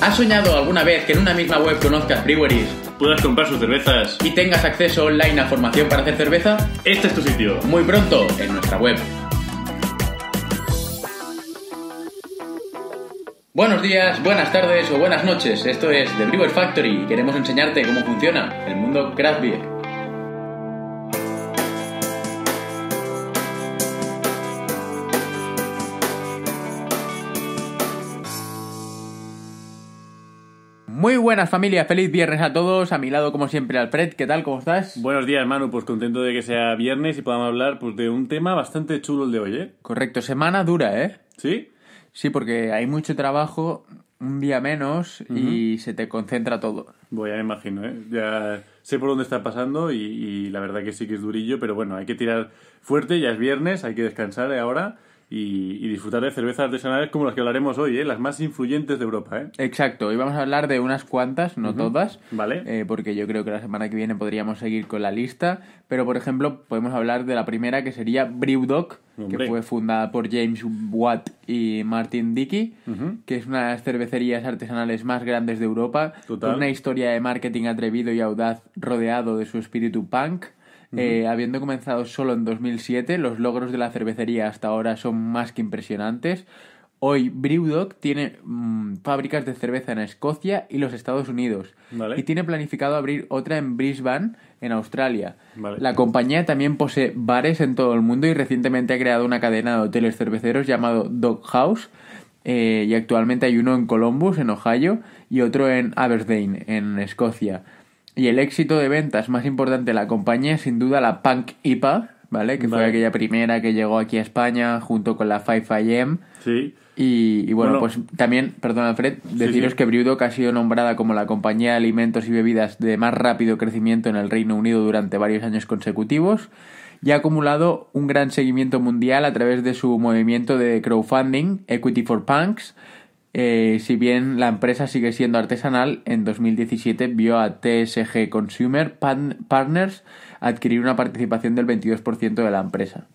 ¿Has soñado alguna vez que en una misma web conozcas breweries Puedas comprar sus cervezas. y tengas acceso online a formación para hacer cerveza? Este es tu sitio. Muy pronto en nuestra web. Buenos días, buenas tardes o buenas noches. Esto es The Brewer Factory y queremos enseñarte cómo funciona el mundo craft beer. Muy buenas familias, feliz viernes a todos. A mi lado, como siempre, Alfred. ¿Qué tal? ¿Cómo estás? Buenos días, Manu. Pues contento de que sea viernes y podamos hablar pues, de un tema bastante chulo el de hoy, ¿eh? Correcto, semana dura, ¿eh? ¿Sí? Sí, porque hay mucho trabajo, un día menos y se te concentra todo. Voy, ya me imagino, ¿eh? Ya sé por dónde está pasando y, y la verdad que sí que es durillo, pero bueno, hay que tirar fuerte, ya es viernes, hay que descansar ahora y, y disfrutar de cervezas artesanales como las que hablaremos hoy, ¿eh? Las más influyentes de Europa, ¿eh? Exacto, hoy vamos a hablar de unas cuantas, no todas, Vale. eh, porque yo creo que la semana que viene podríamos seguir con la lista, pero por ejemplo podemos hablar de la primera que sería Brewdog, que Hombre. fue fundada por James Watt y Martin Dickey, que es una de las cervecerías artesanales más grandes de Europa, Total. con una historia de marketing atrevido y audaz rodeado de su espíritu punk. Eh, habiendo comenzado solo en 2007, los logros de la cervecería hasta ahora son más que impresionantes. Hoy Brewdog tiene mm, fábricas de cerveza en Escocia y los Estados Unidos. Vale. Y tiene planificado abrir otra en Brisbane, en Australia. Vale. La compañía también posee bares en todo el mundo y recientemente ha creado una cadena de hoteles cerveceros llamado Dog House. eh, y actualmente hay uno en Columbus, en Ohio, y otro en Aberdeen, en Escocia. Y el éxito de ventas más importante de la compañía es sin duda la Punk IPA, ¿vale? Que fue aquella primera que llegó aquí a España junto con la 5IM. Sí. Y, y bueno, Bueno. pues también, perdón Alfred, deciros sí. que Brewdog ha sido nombrada como la compañía de alimentos y bebidas de más rápido crecimiento en el Reino Unido durante varios años consecutivos y ha acumulado un gran seguimiento mundial a través de su movimiento de crowdfunding Equity for Punks. Eh, si bien la empresa sigue siendo artesanal, en 2017 vio a TSG Consumer Partners adquirir una participación del 22% de la empresa.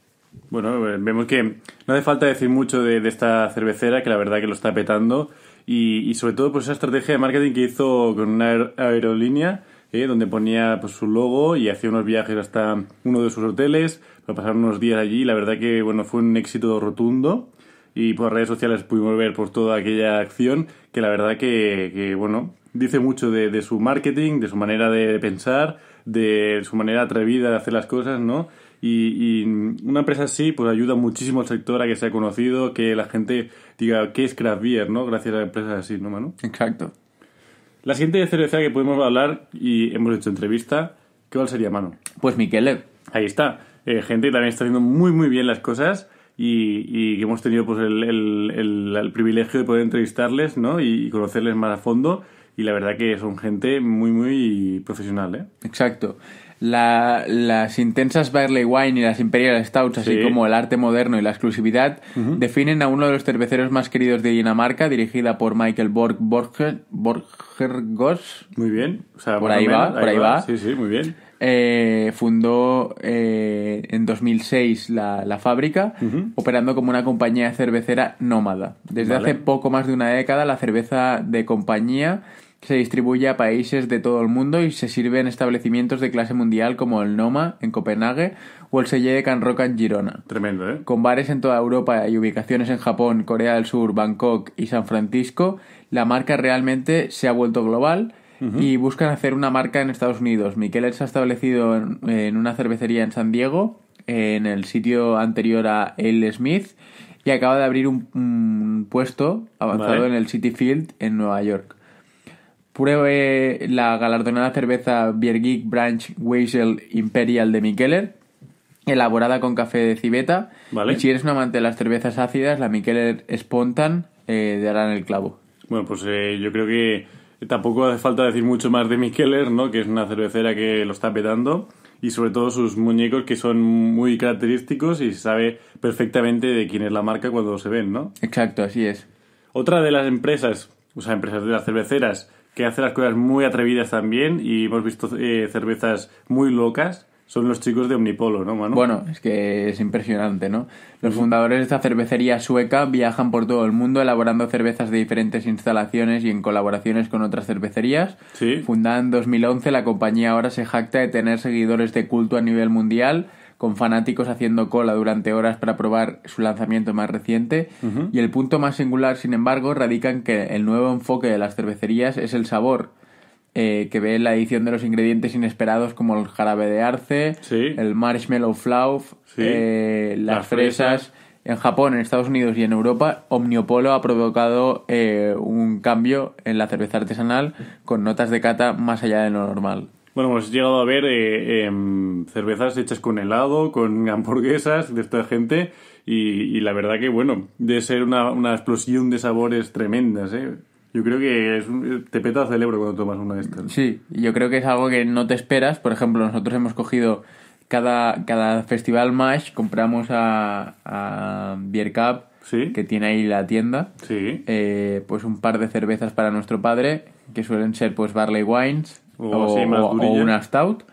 Bueno, eh, vemos que no hace falta decir mucho de, esta cervecera, que la verdad que lo está petando. Y, sobre todo, pues esa estrategia de marketing que hizo con una aer- aerolínea, eh, donde ponía pues, su logo y hacía unos viajes hasta uno de sus hoteles para pasar unos días allí. La verdad que bueno, fue un éxito rotundo. Y por redes sociales pudimos ver pues, toda aquella acción que la verdad que, que, bueno, dice mucho de, de su marketing, de su manera de pensar, de su manera atrevida de hacer las cosas, ¿no? Y, y una empresa así pues ayuda muchísimo al sector a que sea conocido, que la gente diga qué es craft beer, ¿no? Gracias a empresas así, ¿no, Manu? Exacto. La siguiente cerveza que podemos hablar y hemos hecho entrevista, ¿cuál sería, Manu? Pues Miquel, Ahí está. Eh, gente que también está haciendo muy, muy bien las cosas y, y hemos tenido pues el, el- el- privilegio de poder entrevistarles, ¿no? Y, conocerles más a fondo. Y la verdad que son gente muy, muy profesional, ¿eh? Exacto. La- las intensas Barley Wine y las Imperial Stouts, así Sí. como el arte moderno y la exclusividad, definen a uno de los cerveceros más queridos de Dinamarca, dirigida por Michael Borg Borger, Borgergos. Muy bien. O sea, Por ahí va, por ahí va. Sí, sí, muy bien. Eh, fundó eh, en 2006 la, la fábrica, operando como una compañía cervecera nómada. Desde Vale. hace poco más de una década, la cerveza de compañía se distribuye a países de todo el mundo y se sirve en establecimientos de clase mundial como el Noma en Copenhague o el Selle de Can Roca en Girona. Tremendo, ¿eh? Con bares en toda Europa y ubicaciones en Japón, Corea del Sur, Bangkok y San Francisco, la marca realmente se ha vuelto global y buscan hacer una marca en Estados Unidos. Miquelet se ha establecido en, en una cervecería en San Diego, en el sitio anterior a Ale Smith, y acaba de abrir un, un puesto avanzado Vale. en el City Field en Nueva York. Pruebe la galardonada cerveza Beer Geek Branch Weisel Imperial de Mikkeller, elaborada con café de civeta. Vale. Y si eres un amante de las cervezas ácidas, la Mikkeller Spontan eh, dará en el clavo. Bueno, pues eh, yo creo que tampoco hace falta decir mucho más de Mikeller, ¿no? Que es una cervecera que lo está petando. Y sobre todo sus muñecos que son muy característicos y se sabe perfectamente de quién es la marca cuando se ven, ¿no? Exacto, así es. Otra de las empresas, o sea, empresas de las cerveceras, que hace las cosas muy atrevidas también y hemos visto eh, cervezas muy locas, son los chicos de Omnipolo, ¿no, Manu? Bueno, es que es impresionante, ¿no? Los fundadores de esta cervecería sueca viajan por todo el mundo elaborando cervezas de diferentes instalaciones y en colaboraciones con otras cervecerías. Sí. Fundada en 2011, la compañía ahora se jacta de tener seguidores de culto a nivel mundial, con fanáticos haciendo cola durante horas para probar su lanzamiento más reciente. Y el punto más singular, sin embargo, radica en que el nuevo enfoque de las cervecerías es el sabor. eh, que ve la edición de los ingredientes inesperados como el jarabe de arce, Sí. el marshmallow fluff, Sí. eh, las, Las fresas. fresas. En Japón, en Estados Unidos y en Europa, Omniopolo ha provocado eh, un cambio en la cerveza artesanal con notas de cata más allá de lo normal. Bueno, hemos llegado a ver eh, em, cervezas hechas con helado, con hamburguesas de esta gente y, y la verdad que, bueno, debe ser una, una explosión de sabores tremendas, ¿eh? Yo creo que es un- te peta el cerebro cuando tomas una de estas. Sí, yo creo que es algo que no te esperas. Por ejemplo, nosotros hemos cogido cada, cada festival MASH, compramos a, a Beer Cup, Sí. que tiene ahí la tienda, Sí. eh, pues un par de cervezas para nuestro padre, que suelen ser pues Barley Wines O así, más o- o durillas. una Stout.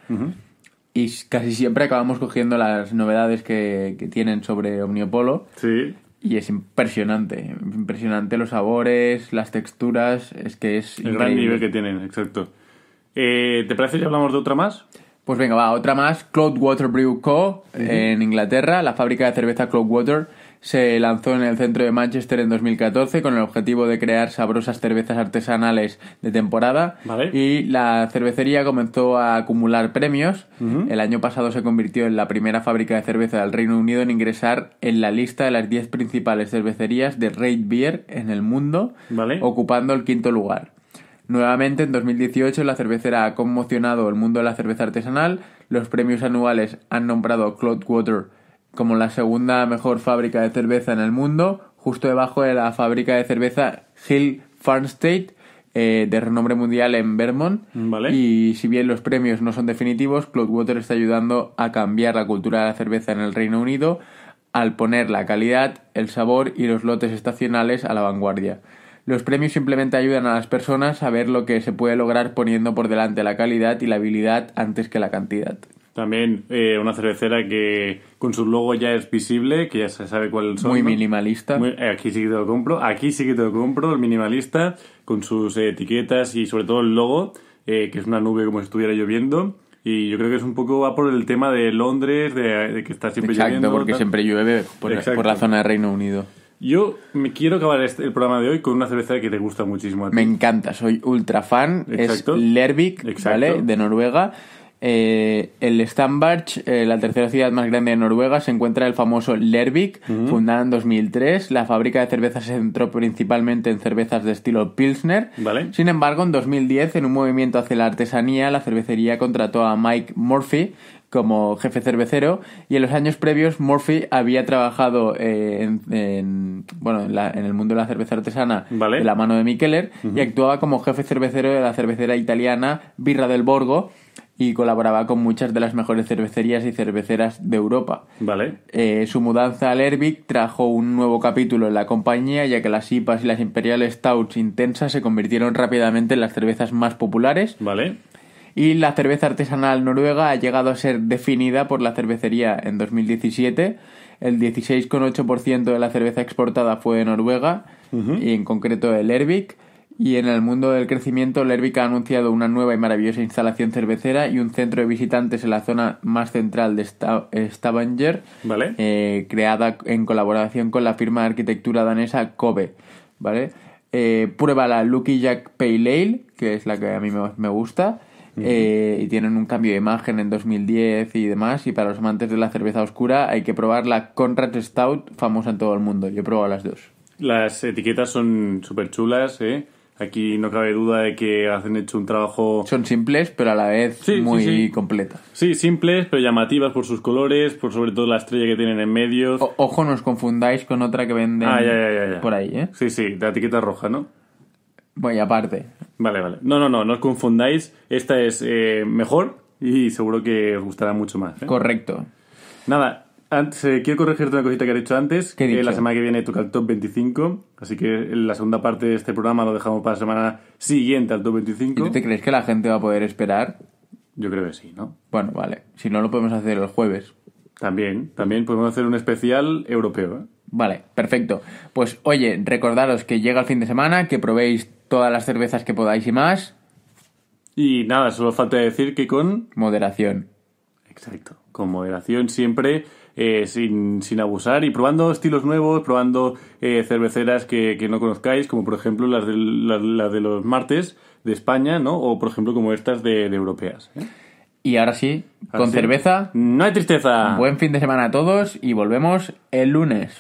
Y casi siempre acabamos cogiendo las novedades que, que tienen sobre Omniopolo. Sí. Y es impresionante, impresionante los sabores, las texturas, es que es El gran nivel que tienen, exacto. Eh, ¿Te parece que hablamos de otra más? Pues venga, va, otra más. Cloudwater Brew Co. en Inglaterra. La fábrica de cerveza Cloudwater se lanzó en el centro de Manchester en 2014 con el objetivo de crear sabrosas cervezas artesanales de temporada. Vale. Y la cervecería comenzó a acumular premios. El año pasado se convirtió en la primera fábrica de cerveza del Reino Unido en ingresar en la lista de las 10 principales cervecerías de Rate Beer en el mundo, Vale. ocupando el quinto lugar. Nuevamente, en 2018, la cervecera ha conmocionado el mundo de la cerveza artesanal. Los premios anuales han nombrado Cloudwater como la segunda mejor fábrica de cerveza en el mundo, justo debajo de la fábrica de cerveza Hill Farm State, eh, de renombre mundial en Vermont. Vale. Y si bien los premios no son definitivos, Cloudwater está ayudando a cambiar la cultura de la cerveza en el Reino Unido al poner la calidad, el sabor y los lotes estacionales a la vanguardia. Los premios simplemente ayudan a las personas a ver lo que se puede lograr poniendo por delante la calidad y la habilidad antes que la cantidad. También eh, una cervecera que con su logo ya es visible, que ya se sabe cuáles son. Muy ¿no? minimalista. Muy- eh, aquí sí que te lo compro. Aquí sí que te lo compro, el minimalista, con sus eh, etiquetas y sobre todo el logo, eh, que es una nube como si estuviera lloviendo. Y yo creo que es un poco va por el tema de Londres, de, de que está siempre Exacto, lloviendo. porque tal. siempre llueve por, Exacto. por la zona de Reino Unido. Yo me quiero acabar este- el programa de hoy con una cerveza que te gusta muchísimo a ti. Me encanta, soy ultra fan. Exacto. Es Lervik. ¿vale? De Noruega. Eh, el Stambarch, eh, la tercera ciudad más grande de Noruega, se encuentra el famoso Lervik, fundada en 2003. La fábrica de cervezas se centró principalmente en cervezas de estilo Pilsner. Vale. Sin embargo, en 2010, en un movimiento hacia la artesanía, la cervecería contrató a Mike Murphy como jefe cervecero y en los años previos Murphy había trabajado eh, en, en- bueno en, la- en el mundo de la cerveza artesana Vale. de la mano de Mikkeller y actuaba como jefe cervecero de la cervecera italiana Birra del Borgo y colaboraba con muchas de las mejores cervecerías y cerveceras de Europa. Vale. Eh, su mudanza al Ervik trajo un nuevo capítulo en la compañía, ya que las IPAs y las Imperial Stouts intensas se convirtieron rápidamente en las cervezas más populares. Vale. Y la cerveza artesanal noruega ha llegado a ser definida por la cervecería en 2017. El 16,8% de la cerveza exportada fue de Noruega, y en concreto el Ervik. Y en el mundo del crecimiento, el Ervik ha anunciado una nueva y maravillosa instalación cervecera y un centro de visitantes en la zona más central de Sta- Stavanger, Vale. eh, creada en colaboración con la firma de arquitectura danesa Kobe. ¿Vale? Eh, prueba la Lucky Jack Pale Ale, que es la que a mí me, eh, y tienen un cambio de imagen en 2010 y demás. Y para los amantes de la cerveza oscura hay que probar la Conrad Stout, famosa en todo el mundo. Yo he probado las dos. Las etiquetas son súper chulas, ¿eh? Aquí no cabe duda de que hacen hecho un trabajo... Son simples, pero a la vez Sí, sí, muy sí. completas. Sí, simples, pero llamativas por sus colores, por sobre todo la estrella que tienen en medio. O- ojo, no os confundáis con otra que venden ah, ya, ya, ya, por ahí, ¿eh? Sí, sí, la etiqueta roja, ¿no? Bueno, y aparte, Vale, vale. No, no, no, no os confundáis. Esta es eh, mejor y seguro que os gustará mucho más. ¿eh? correcto. Nada, antes, eh, quiero corregirte una cosita que he dicho antes. ¿Qué he que dicho? la semana que viene toca el top 25. Así que la segunda parte de este programa lo dejamos para la semana siguiente al top ¿Y 25. tú te crees que la gente va a poder esperar? Yo creo que sí, ¿no? Bueno, vale. Si no, lo podemos hacer el jueves. También, también podemos hacer un especial europeo. ¿eh? Vale, perfecto. Pues oye, recordaros que llega el fin de semana, que probéis todas las cervezas que podáis y más. Y nada, solo falta decir que con... Moderación. Exacto. Con moderación siempre, eh, sin, sin abusar y probando estilos nuevos, probando eh, cerveceras que, que no conozcáis, como por ejemplo las de, las, las de los martes de España, ¿no? O por ejemplo como estas de, de europeas. ¿eh? Y ahora sí, Ahora con sí. cerveza. No hay tristeza. Buen fin de semana a todos y volvemos el lunes.